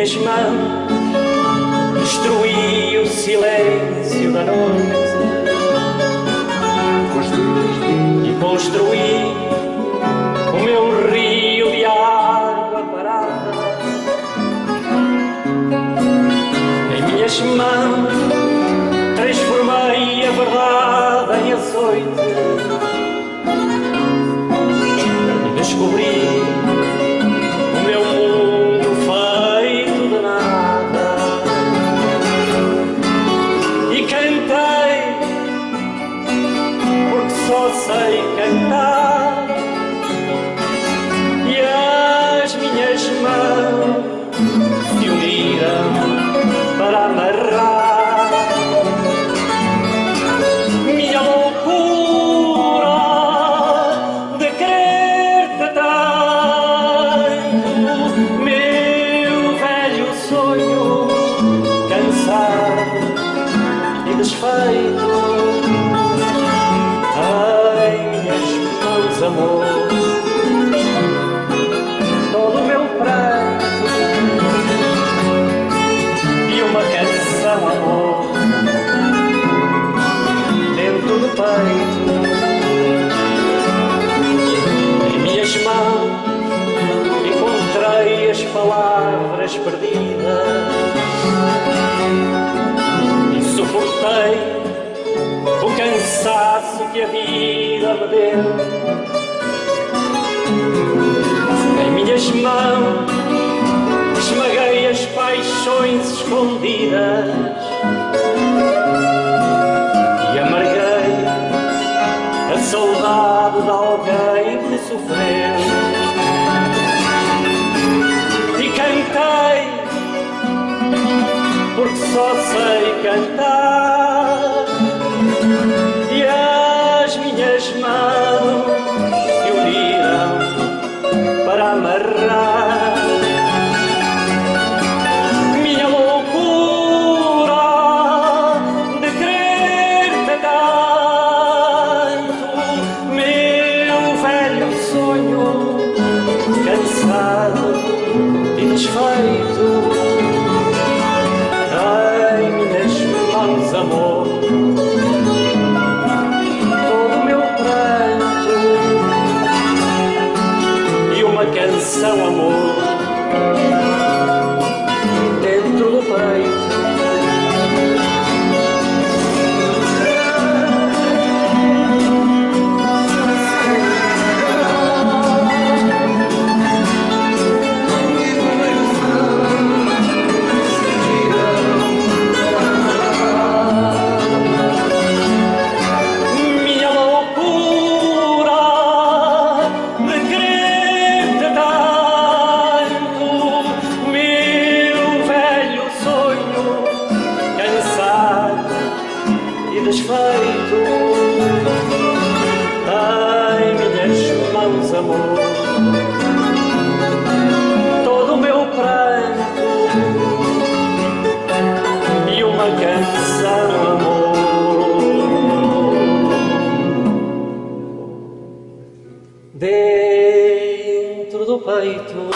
minhas mãos destruí o silêncio da noite. E construí o meu rio de água parada. Em minhas mãos transformei a verdade em açoite. E descobri e desfeito. amor, todo o meu pranto e uma canção, amor, dentro do peito. Minhas mãos encontrei as palavras perdidas a vida me deu em minhas mãos esmaguei as paixões escondidas e amarguei a saudade de alguém que sofreu. E cantei, porque só sei cantar. Canção, amor. desfeito Ai, me deixo mais amor, todo o meu pranto e uma canção, amor. Dentro do peito.